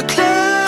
the clouds.